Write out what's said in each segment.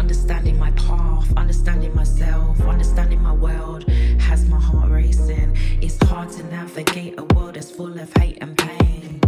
understanding my path, understanding myself, understanding my world has my heart racing. It's hard to navigate a world that's full of hate and pain.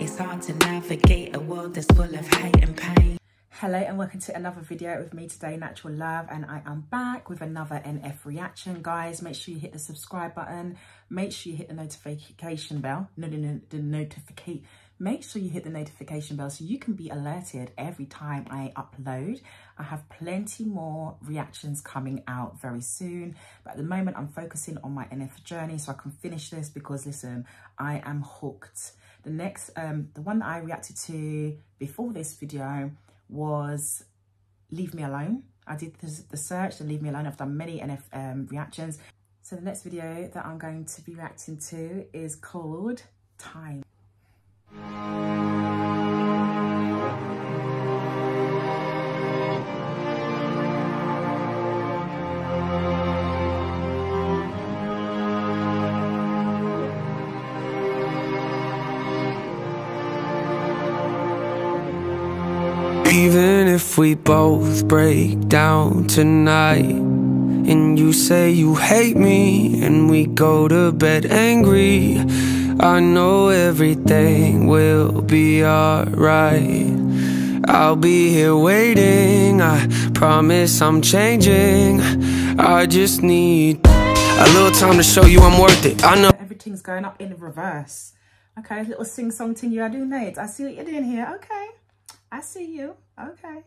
It's hard to navigate a world that's full of hate and pain. Hello and welcome to another video with me today, Natural Luv, and I am back with another NF reaction. Guys, make sure you hit the subscribe button. Make sure you hit the notification bell. No, no, no, the notificate. Make sure you hit the notification bell so you can be alerted every time I upload. I have plenty more reactions coming out very soon, but at the moment I'm focusing on my NF journey so I can finish this because listen, I am hooked. The next, um, the one that I reacted to before this video was Leave Me Alone. I did the search and Leave Me Alone. I've done many NF um, reactions. So the next video that I'm going to be reacting to is called Time. Even if we both break down tonight And you say you hate me And we go to bed angry I know everything will be alright I'll be here waiting I promise I'm changing I just need a little time to show you I'm worth it I know Everything's going up in reverse Okay, little sing-song thing you are doing, Nate. I see what you're doing here. Okay. I see you. Okay.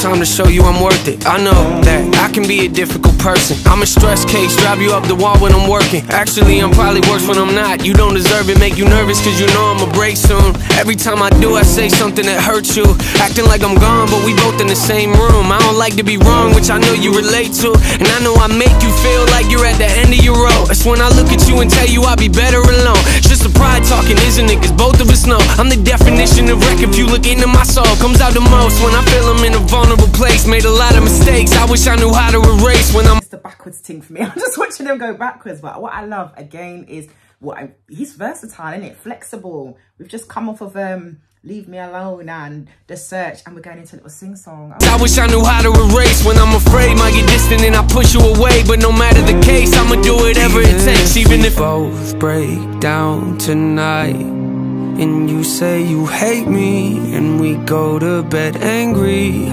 Time to show you I'm worth it. I know that I can be a difficult person. I'm a stress case, drive you up the wall when I'm working. Actually, I'm probably worse when I'm not. You don't deserve it, make you nervous, cause you know I'ma break soon. Every time I do, I say something that hurts you. Acting like I'm gone, but we both in the same room. I don't like to be wrong, which I know you relate to. And I know I make you feel like you're at the end of your road. That's when I look at you and tell you I'll be better alone. Just pride talking, isn't it? Cause both of us know I'm the definition of wreck. If you look into my soul, comes out the most when I feel I'm in a vulnerable place, made a lot of mistakes. I wish I knew how to erase when I'm. It's the backwards thing for me. I'm just watching him go backwards. But what I love again is what I, he's versatile, isn't it? Flexible. We've just come off of um Leave Me Alone and The Search and we're going into a little sing-song. I wish I knew how to erase when I'm afraid. Might get distant and I push you away But no matter the case, I'ma do whatever it takes Even if both break down tonight. And you say you hate me And we go to bed angry.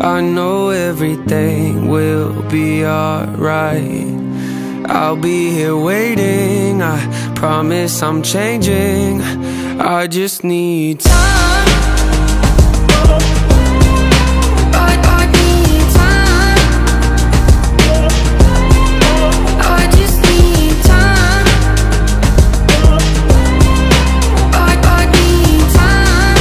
I know everything will be alright. I'll be here waiting. I promise I'm changing I just need time I need time. I just need time. I need time.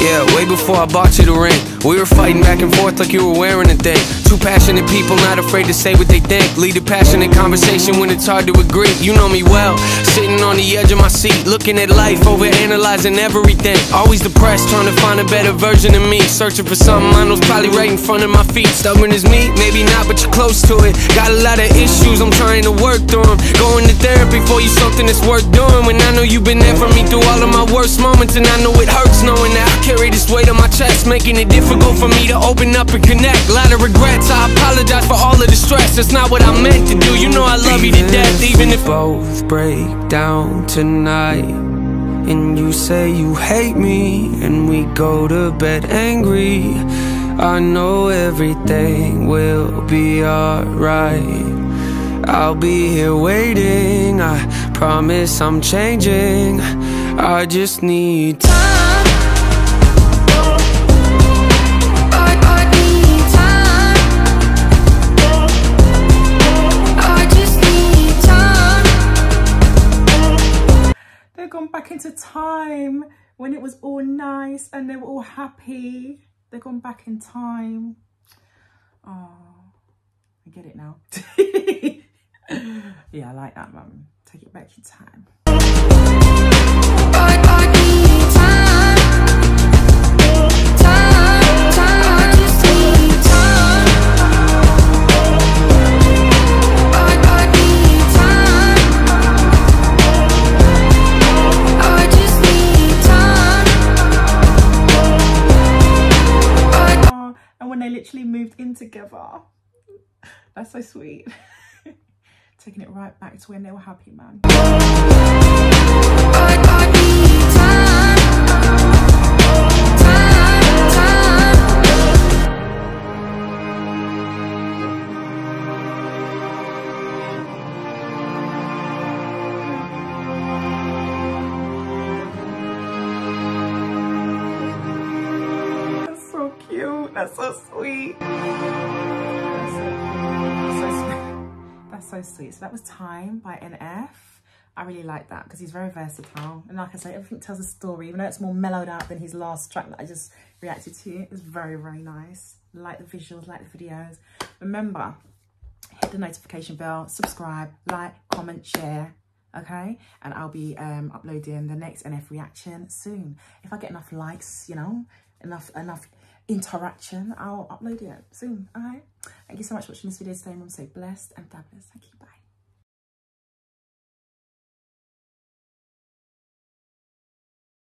Yeah, way before I bought you the ring. We were fighting back and forth like you were wearing a thing. Two passionate people, not afraid to say what they think. Lead a passionate conversation when it's hard to agree. You know me well, sitting on the edge of my seat, looking at life, over analyzing everything. Always depressed, trying to find a better version of me. Searching for something I know's probably right in front of my feet. Stubborn as me, maybe not, but you're close to it. Got a lot of issues, I'm trying to work through them. Going to therapy for you, something that's worth doing. When I know you've been there for me through all of my worst moments, and I know it hurts knowing that I carry this weight on my chest, making it difficult for me to open up and connect. A lot of regrets, I apologize for all of the stress. That's not what I meant to do. You know I love you to death, even if both break down tonight. And you say you hate me, and we go to bed angry. I know everything will be alright. I'll be here waiting. I promise I'm changing. I just need time. Time when it was all nice and they were all happy. They've gone back in time. Oh, I get it now. yeah, I like that, mum. Take it back in time. Moved in together. That's so sweet. Taking it right back to when they were happy, man. That's so sweet. That's so, sweet. So sweet. So that was Time by NF. I really like that because he's very versatile. And like I say, everything tells a story. Even though it's more mellowed out than his last track that I just reacted to. It's very, very nice. Like the visuals, like the videos. Remember, hit the notification bell, subscribe, like, comment, share. Okay, and I'll be um, uploading the next NF reaction soon. If I get enough likes, you know, enough enough interaction, I'll upload it soon. All right. Thank you so much for watching this video today. I'm so blessed and fabulous. Thank you. Bye.